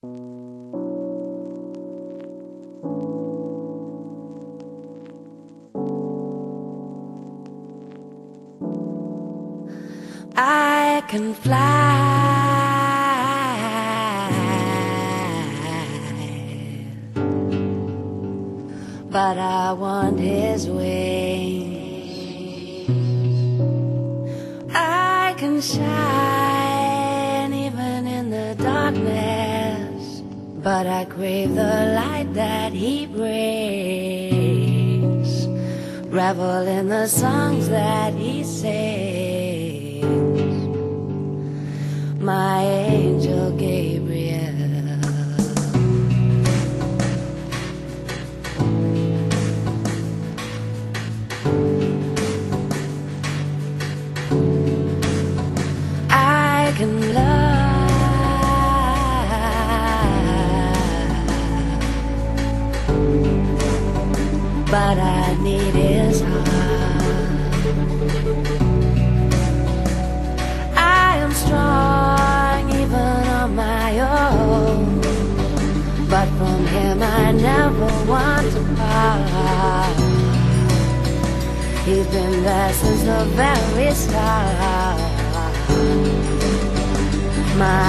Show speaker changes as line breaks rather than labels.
I can fly, but I want his wings. I can shine but I crave the light that he brings. Revel in the songs that he sings my but from him I never want to part. He's been there since the very start. My